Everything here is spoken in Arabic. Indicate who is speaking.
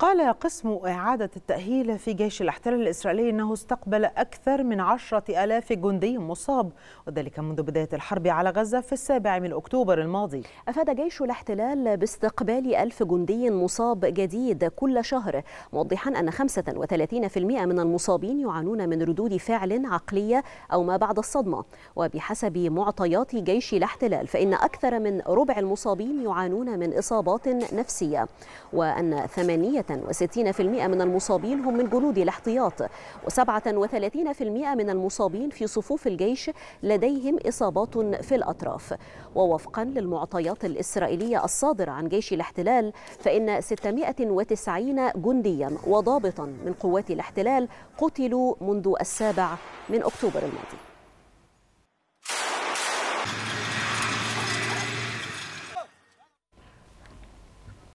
Speaker 1: قال قسم إعادة التأهيل في جيش الاحتلال الإسرائيلي أنه استقبل أكثر من عشرة ألاف جندي مصاب وذلك منذ بداية الحرب على غزة في السابع من أكتوبر الماضي.
Speaker 2: أفاد جيش الاحتلال باستقبال ألف جندي مصاب جديد كل شهر موضحا أن 35% من المصابين يعانون من ردود فعل عقلية أو ما بعد الصدمة. وبحسب معطيات جيش الاحتلال فإن أكثر من ربع المصابين يعانون من إصابات نفسية وأن 8 66% من المصابين هم من جنود الاحتياط و37% من المصابين في صفوف الجيش لديهم إصابات في الأطراف. ووفقا للمعطيات الإسرائيلية الصادرة عن جيش الاحتلال فإن 690 جنديا وضابطا من قوات الاحتلال قتلوا منذ السابع من أكتوبر الماضي.